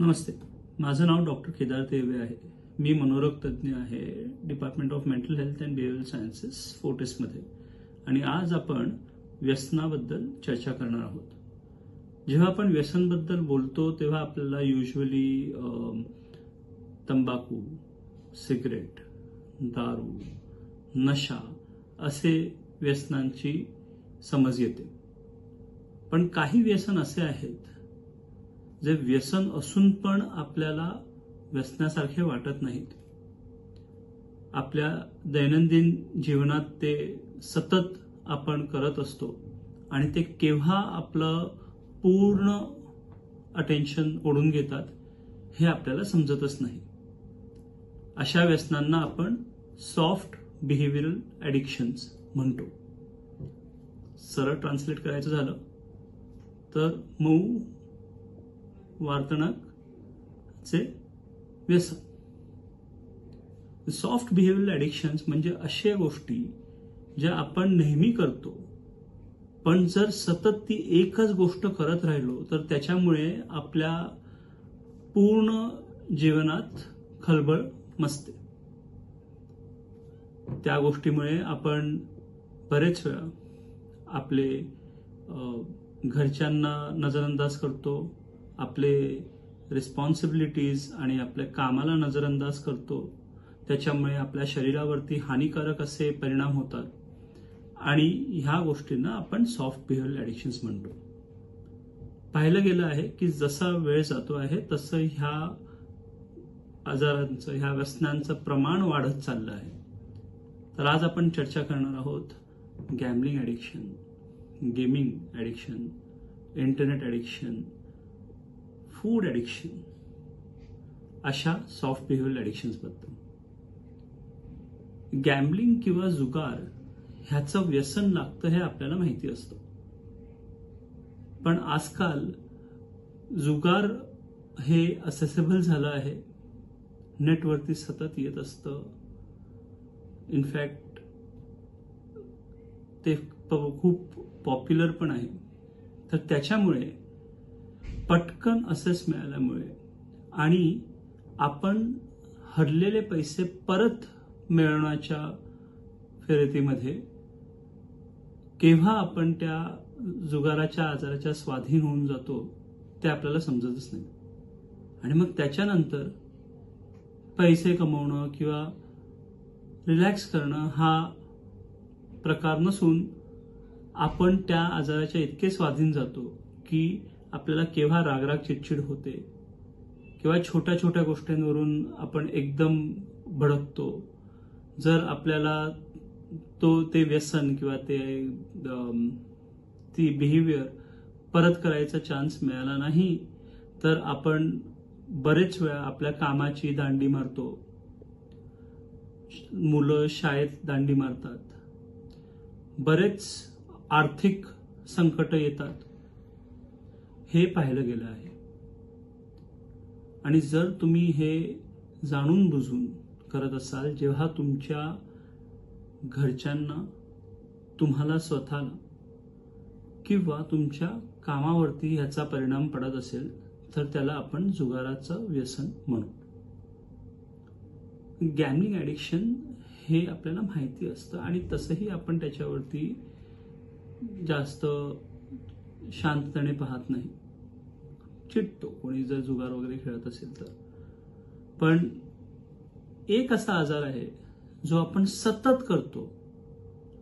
नमस्ते. माझं नाव डॉक्टर केदार तेवे आहे. मी मनोरोग तज्ज्ञ आहे department of mental health and behaviour sciences फोर्टिसमध्ये आणि आज आपण व्यसनाबद्दल चर्चा करणार आहोत. जेव्हा आपण व्यसनबद्दल बोलतो तेव्हा आपल्याला युजली तंबाखू सिगरेट दारू नशा असे व्यसनांची समज येते. पण काही व्यसन असे आहेत जे व्यसन असून पण आपल्याला व्यसनासारखे वाटत नाहीत. आपल्या दैनंदिन जीवनात ते सतत आपण करत असतो आणि ते केव्हा आपलं पूर्ण अटेन्शन ओढून घेतात हे आपल्याला समजतच नाही. अशा व्यसनांना आपण सॉफ्ट बिहेव्हिअरल ॲडिक्शन्स म्हणतो. सरळ ट्रान्सलेट करायचं झालं तर मऊ वार्तनाचे व्यसन. सॉफ्ट बिहेवियर ॲडिक्शन्स म्हणजे अशा गोष्टी ज्या आपण नेहमी करतो. पण जर सतत ती एकच गोष्ट करत राहिलो तर त्याच्यामुळे आपल्या पूर्ण जीवनात खळबळ मसते त्या गोष्टीमुळे आपण बरेच वेळा आपले घरच्यांना नजरअंदाज करतो आपले रिस्पॉन्सिबिलिटीज आणि आपल्या कामाला नजरअंदाज करतो त्याच्यामुळे आपल्या शरीरावरती हानिकारक असे परिणाम होतात. आणि ह्या गोष्टींना आपण सॉफ्ट बिहेवियर ॲडिक्शन्स म्हणतो. पाहिलं गेलं आहे की जसा वेळ जातो आहे तसं ह्या आजारांचं ह्या व्यसनांचं प्रमाण वाढत चाललं आहे. तर आज आपण चर्चा करणार आहोत gambling addiction gaming addiction internet addiction food addiction अशा सॉफ्ट बिहेवियर ॲडिक्शन्सबद्दल गॅम्बलिंग किंवा जुगार ह्याचं व्यसन लागतं हे आपल्याला माहिती असतं. पण आजकाल जुगार हे असेसेबल झालं आहे. नेटवरती सतत येत असतं. इनफॅक्ट ते खूप पॉप्युलर पण आहे. तर त्याच्यामुळे पटकन असेस मिळाल्यामुळे. आणि आपण हरलेले पैसे परत मिळवण्याच्या फिरतीमध्ये केव्हा आपण त्या जुगाराच्या आजाराच्या स्वाधीन होऊन जातो ते आपल्याला समजतच नाही. आणि मग त्याच्यानंतर पैसे कमवणं किंवा रिलॅक्स करणं हा प्रकार नसून आपण त्या आजाराच्या इतके स्वाधीन जातो की आपल्याला केव्हा रागराग चिडचिड होते किंवा छोट्या छोट्या गोष्टींवरून आपण एकदम भडकतो जर आपल्याला तो ते व्यसन किंवा ते ती बिहेवियर परत करायचा चान्स मिळाला नाही तर आपण बरेच वेळा आपल्या कामाची दांडी मारतो. मुलं शाळेत दांडी मारतात. बरेच आर्थिक संकट येतात. हे पाहिलं गेलं आहे. आणि जर तुम्ही हे जाणून बुजून करत असाल जेव्हा तुमच्या घरच्यांना तुम्हाला स्वतःला किंवा तुमच्या कामावरती ह्याचा परिणाम पडत असेल तर त्याला आपण जुगाराचं व्यसन म्हणू. गॅमलिंग ॲडिक्शन हे आपल्याला माहिती असतं आणि तसंही आपण त्याच्यावरती जास्त शांततेने पाहत नाही. चिडतो. कोणी जर जुगार वगैरे खेळत असेल तर. पण एक असा आजार आहे जो आपण सतत करतो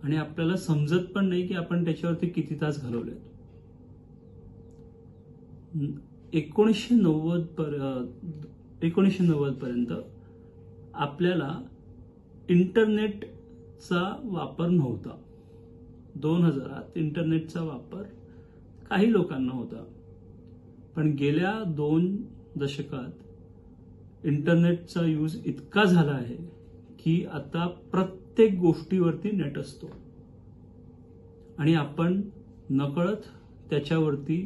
आणि आपल्याला समजत पण नाही की आपण त्याच्यावरती किती तास घालवले एकोणीसशे नव्वद पर एकोणीसशे नव्वद पर्यंत आपल्याला इंटरनेटचा वापर नव्हता. दोन हजारात इंटरनेटचा वापर काही लोकांना होता. पण गेल्या दोन दशकात इंटरनेटचा यूज इतका झाला आहे की आता प्रत्येक गोष्टीवरती नेट असतो. आणि आपण नकळत त्याच्यावरती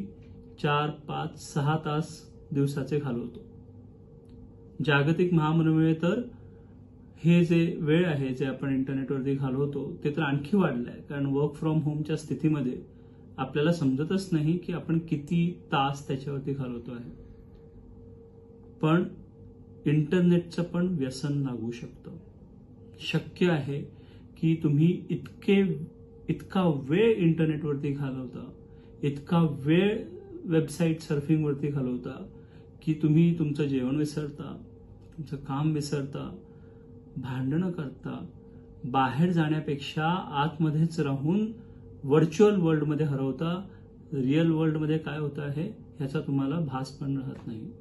चार पाच सहा तास दिवसाचे घालवतो. जागतिक महामनमुळे तर हे जे वेळ आहे जे आपण इंटरनेटवरती घालवतो ते तर आणखी वाढलं आहे कारण वर्क फ्रॉम होमच्या स्थितीमध्ये आपल्याला समजतच नाही की आपण किती तास त्याच्यावरती घालवतो आहे. पण इंटरनेटचं पण व्यसन लागू शकतं. शक्य आहे की तुम्ही इतके इतका वेळ इंटरनेटवरती घालवता इतका वेळ वेबसाईट सर्फिंगवरती घालवता की तुम्ही तुमचं जेवण विसरता तुमचं काम विसरता भांडणं करता बाहेर जाण्यापेक्षा आतमध्येच राहून व्हर्च्युअल वर्ल्डमध्ये हरवता रिअल वर्ल्डमध्ये काय होतं आहे ह्याचा तुम्हाला भास पण राहत नाही.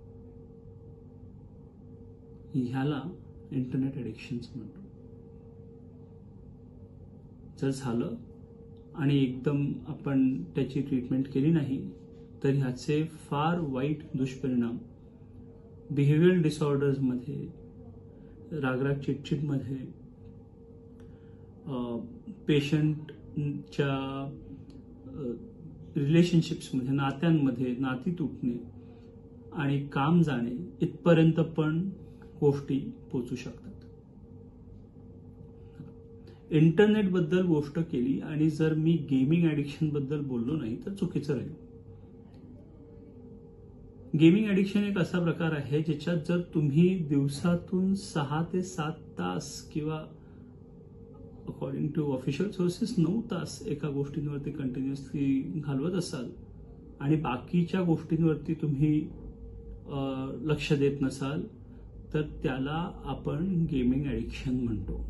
ह्याला इंटरनेट ॲडिक्शन्स म्हणतो. जर झालं आणि एकदम आपण त्याची ट्रीटमेंट केली नाही तर ह्याचे फार वाईट दुष्परिणाम बिहेवियर डिसऑर्डर्समध्ये रागराग चिटचिटमध्ये च्या रिलेशनशिप्समध्ये नात्यांमध्ये नाती तुटणे आणि काम जाणे इथपर्यंत पण गोष्टी पोचू शकतात. इंटरनेटबद्दल गोष्ट केली आणि जर मी गेमिंग ॲडिक्शनबद्दल बोललो नाही तर चुकीचं राहील. गेमिंग ॲडिक्शन एक असा प्रकार आहे ज्याच्यात जर तुम्ही दिवसातून सहा ते सात तास किंवा अकॉर्डिंग टू ऑफिशियल सोर्सेस नऊ तास एका गोष्टींवरती कंटिन्युअसली घालवत असाल. आणि बाकीच्या गोष्टींवरती तुम्ही लक्ष देत नसाल तर त्याला आपण गेमिंग ॲडिक्शन म्हणतो.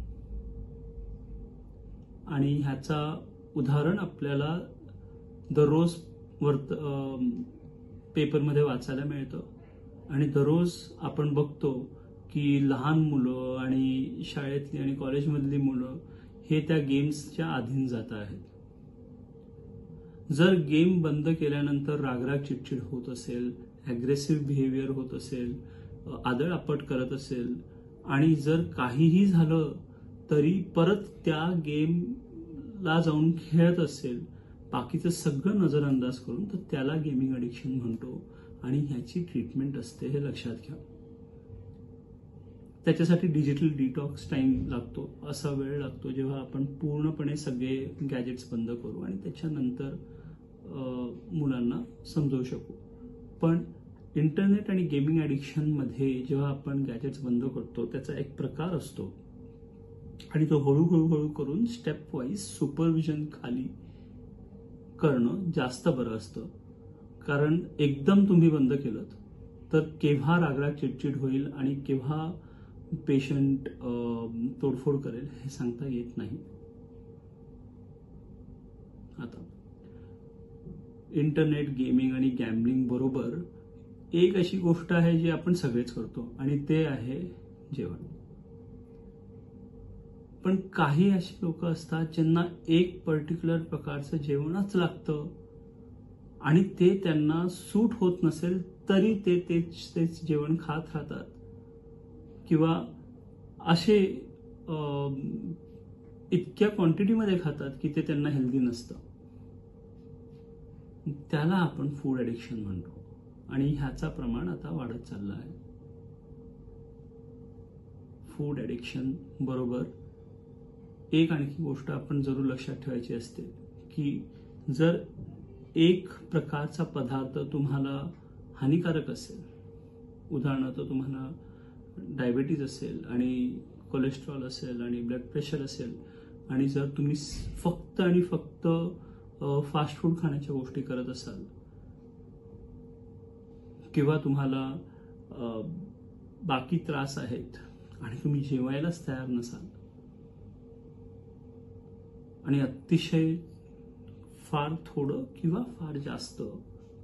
आणि ह्याचा उदाहरण आपल्याला दररोज वर्त पेपरमध्ये वाचायला मिळतं. आणि दररोज आपण बघतो की लहान मुलं आणि शाळेतली आणि कॉलेजमधली मुलं हे त्या गेम्सच्या अधीन जात आहेत. जर गेम बंद केल्यानंतर रागराग चिडचिड होत असेल ॲग्रेसिव्ह बिहेवियर होत असेल आदळ आपट करत असेल आणि जर काहीही झालं तरी परत त्या गेमला जाऊन खेळत असेल बाकीचं सगळं नजरअंदाज करून तर त्याला गेमिंग अडिक्शन म्हणतो आणि ह्याची ट्रीटमेंट असते हे लक्षात घ्या. त्याच्यासाठी डिजिटल डिटॉक्स टाइम लागतो असा वेळ लागतो जेव्हा आपण पूर्णपणे सगळे गॅजेट्स बंद करू आणि त्याच्यानंतर मुलांना समजवू शकू. पण इंटरनेट आणि गेमिंग ॲडिक्शनमध्ये जेव्हा आपण गॅजेट्स बंद करतो त्याचा एक प्रकार असतो. आणि तो हळूहळू हळू करून स्टेप वाईज सुपरविजन खाली करणं जास्त बरं असतं. कारण एकदम तुम्ही बंद केलं तर केव्हा रागराग चिडचिड होईल आणि केव्हा पेशंट तोडफोड करेल हे सांगता येत नाही. आता इंटरनेट गेमिंग आणि गॅम्बलिंग बरोबर एक अशी गोष्ट आहे जी आपण सगळेच करतो आणि ते आहे जेवण. पण काही अशी लोक असतात ज्यांना एक पर्टिक्युलर प्रकारचं जेवणच लागतं आणि ते त्यांना सूट होत नसेल तरी ते तेच तेच जेवण खात राहतात. किंवा असे इतक्या क्वांटिटीमध्ये खातात की ते त्यांना हेल्दी नसतं. त्याला आपण फूड ॲडिक्शन म्हणतो. आणि ह्याचा प्रमाण आता वाढत चाललं आहे. फूड ॲडिक्शन बरोबर एक आणखी गोष्ट आपण जरूर लक्षात ठेवायची असते की जर एक प्रकारचा पदार्थ तुम्हाला हानिकारक असेल उदाहरणार्थ तुम्हाला डायबिटीज असेल आणि कोलेस्ट्रॉल असेल आणि ब्लड प्रेशर असेल आणि जर तुम्ही फक्त आणि फक्त फास्ट फूड खाण्याच्या गोष्टी करत असाल किंवा तुम्हाला बाकी त्रास आहेत आणि तुम्ही जेवायलाच तयार नसाल आणि अतिशय फार थोडं किंवा फार जास्त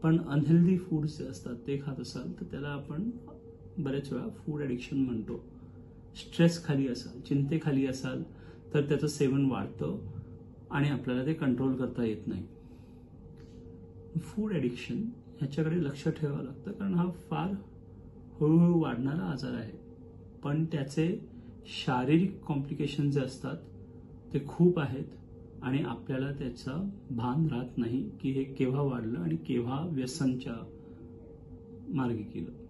पण अनहेल्दी फूड्स जे असतात ते खात असाल तर त्याला आपण बऱ्याच वेळा फूड ॲडिक्शन म्हणतो. स्ट्रेस खाली असाल चिंतेखाली असाल तर त्याचं सेवन वाढतं आणि आपल्याला ते कंट्रोल करता येत नाही. फूड ॲडिक्शन ह्याच्याकडे लक्ष ठेवावं लागतं कारण हा फार हळूहळू वाढणारा आजार आहे. पण त्याचे शारीरिक कॉम्प्लिकेशन जे असतात ते खूप आहेत आणि आपल्याला त्याचा भान राहत नाही की हे केव्हा वाढलं आणि केव्हा व्यसनच्या मार्गी केलं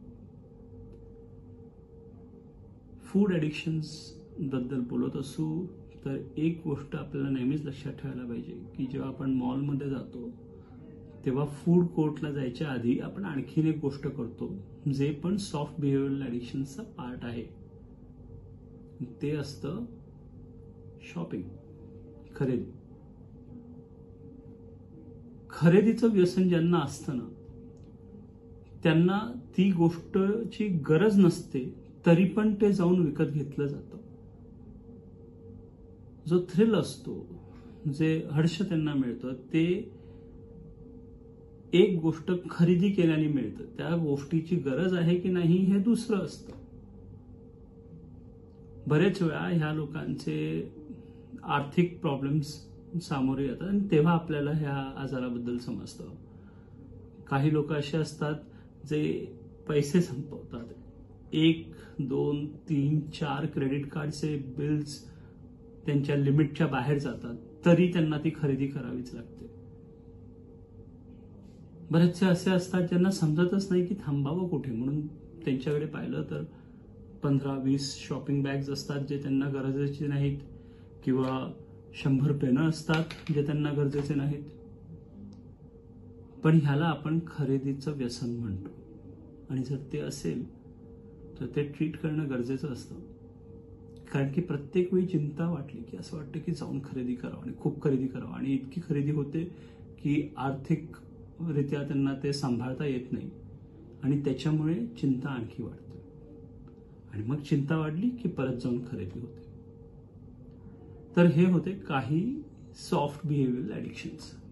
फूड ॲडिक्शन्सबद्दल बोलत असू तर एक गोष्ट आपल्याला नेहमीच लक्षात ठेवायला पाहिजे की जेव्हा आपण मॉलमध्ये जातो तेव्हा फूड कोर्टला जायच्या आधी आपण आणखीन एक गोष्ट करतो जे पण सॉफ्ट बिहेवियरल ॲडिक्शनचा पार्ट आहे. ते असतं शॉपिंग खरेदी. खरेदीचं व्यसन ज्यांना असतं ना त्यांना ती गोष्टची गरज नसते तरी पण ते जाऊन विकत घेतलं जातं. जो थ्रिल असतो जे हर्ष त्यांना मिळतं ते एक गोष्ट खरेदी केल्याने मिळतं. त्या गोष्टीची गरज आहे की नाही हे दुसरं असतं. बरेच वेळा ह्या लोकांचे आर्थिक प्रॉब्लेम्स सामोरे येतात आणि तेव्हा आपल्याला ह्या आजाराबद्दल समजतं. काही लोक असे असतात जे पैसे संपवतात. एक दोन तीन चार क्रेडिट कार्डचे बिल्स त्यांच्या लिमिटच्या बाहेर जातात तरी त्यांना ती खरेदी करावीच लागते. बरेचसे असे असतात ज्यांना समजतच नाही की थांबावं कुठे म्हणून त्यांच्याकडे पाहिलं तर पंधरा वीस शॉपिंग बॅग्स असतात जे त्यांना गरजेचे नाहीत किंवा शंभर पेनं असतात जे त्यांना गरजेचे नाहीत. पण ह्याला आपण खरेदीचं व्यसन म्हणतो. आणि जर ते असेल तर ते ट्रीट करणं गरजेचं असतं. कारण की प्रत्येक वेळी चिंता वाटली की असं वाटतं की जाऊन खरेदी करावं आणि खूप खरेदी करावं. आणि इतकी खरेदी होते की आर्थिकरित्या त्यांना ते सांभाळता येत नाही. आणि त्याच्यामुळे चिंता आणखी वाढते. आणि मग चिंता वाढली की परत जाऊन खरेदी होते. तर हे होते काही सॉफ्ट बिहेवियर ॲडिक्शन्स